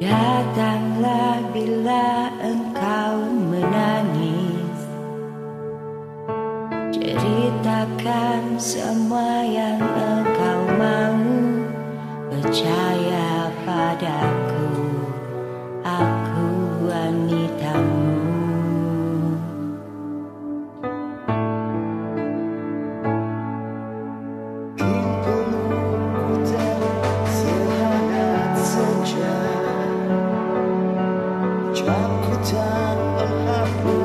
Datanglah bila engkau menangis Ceritakan semua yang engkau mau Percaya padaku Aku wanitamu Ucapku tak menghapus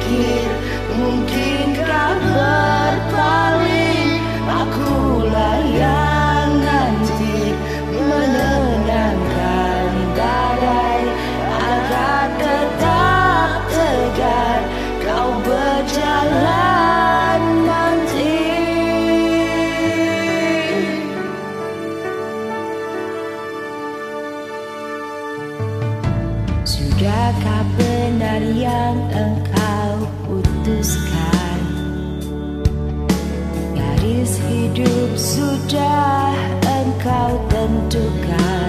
berpikir mungkinkah berpaling Akulah yang nanti menenangkan badai. Agar tetap tegar kau berjalan nanti. Sudahkah benar yang engkau putuskan Garis hidup sudah engkau tentukan